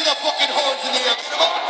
see the fucking horns in the air.